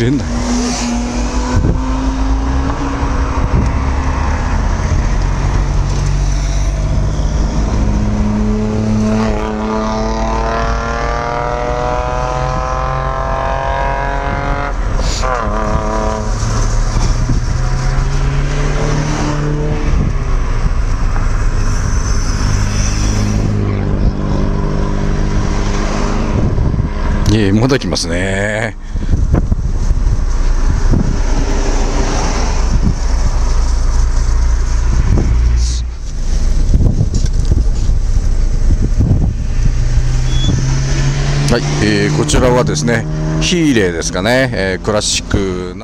れなよいえまだ来ますねはい、えーこちらはですねヒーレーですかね、えークラシックな